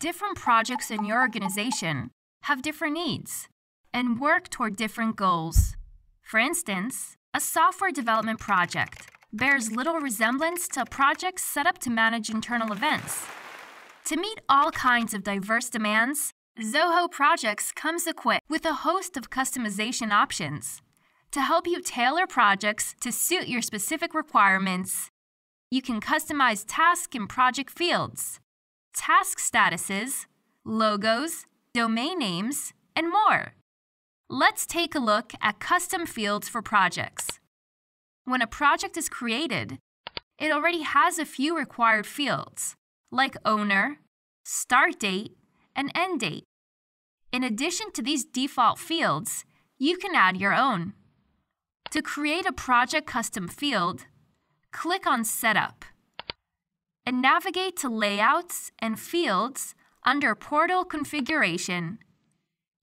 Different projects in your organization have different needs and work toward different goals. For instance, a software development project bears little resemblance to a project set up to manage internal events. To meet all kinds of diverse demands, Zoho Projects comes equipped with a host of customization options to help you tailor projects to suit your specific requirements. You can customize task and project fields, task statuses, logos, domain names, and more. Let's take a look at custom fields for projects. When a project is created, it already has a few required fields, like owner, start date, and end date. In addition to these default fields, you can add your own. To create a project custom field, click on Setup and navigate to Layouts and Fields under Portal Configuration.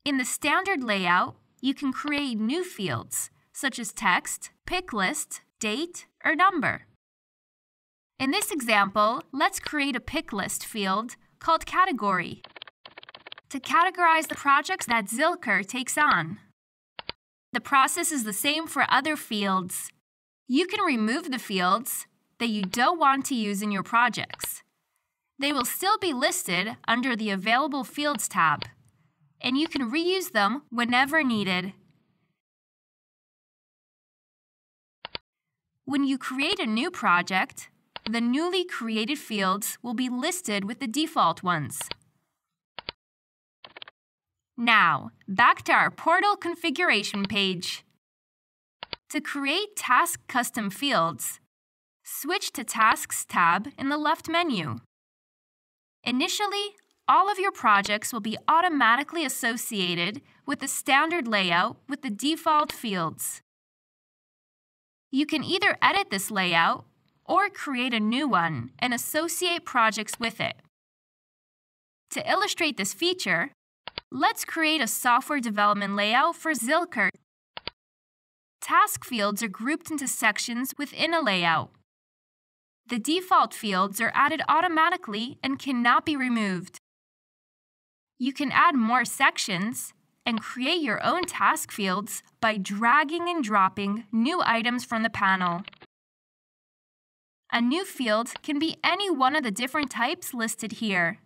In the standard layout, you can create new fields such as text, pick list, date, or number. In this example, let's create a pick list field called Category to categorize the projects that Zylker takes on. The process is the same for other fields. You can remove the fields that you don't want to use in your projects. They will still be listed under the Available Fields tab, and you can reuse them whenever needed. When you create a new project, the newly created fields will be listed with the default ones. Now, back to our portal configuration page. To create task custom fields, switch to Tasks tab in the left menu. Initially, all of your projects will be automatically associated with the standard layout with the default fields. You can either edit this layout or create a new one and associate projects with it. To illustrate this feature, Let's create a software development layout for Zylker. Task fields are grouped into sections within a layout. The default fields are added automatically and cannot be removed. You can add more sections and create your own task fields by dragging and dropping new items from the panel. A new field can be any one of the different types listed here.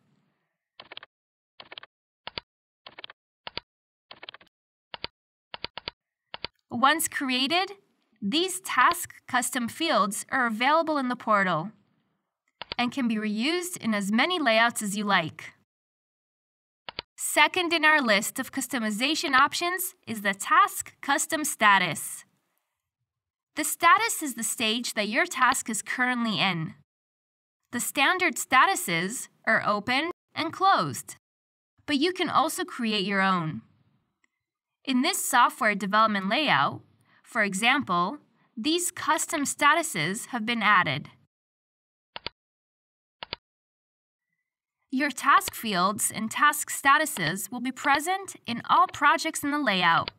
Once created, these task custom fields are available in the portal and can be reused in as many layouts as you like. Second in our list of customization options is the Task Custom Status. The status is the stage that your task is currently in. The standard statuses are open and closed, but you can also create your own. In this software development layout, for example, these custom statuses have been added. Your task fields and task statuses will be present in all projects in the layout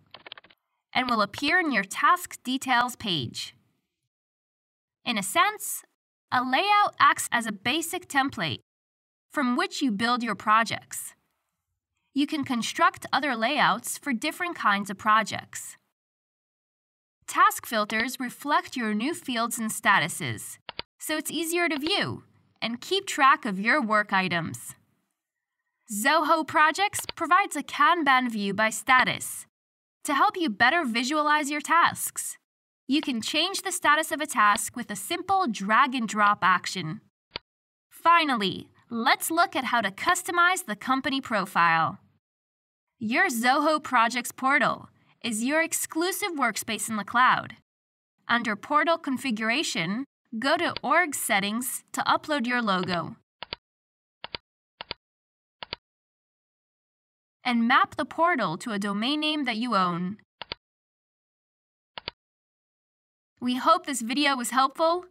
and will appear in your task details page. In a sense, a layout acts as a basic template from which you build your projects you can construct other layouts for different kinds of projects. Task filters reflect your new fields and statuses, so it's easier to view and keep track of your work items. Zoho Projects provides a Kanban view by status to help you better visualize your tasks. You can change the status of a task with a simple drag and drop action. Finally, let's look at how to customize the company profile. Your Zoho Projects portal is your exclusive workspace in the cloud. Under Portal Configuration, go to Org Settings to upload your logo. And map the portal to a domain name that you own. We hope this video was helpful.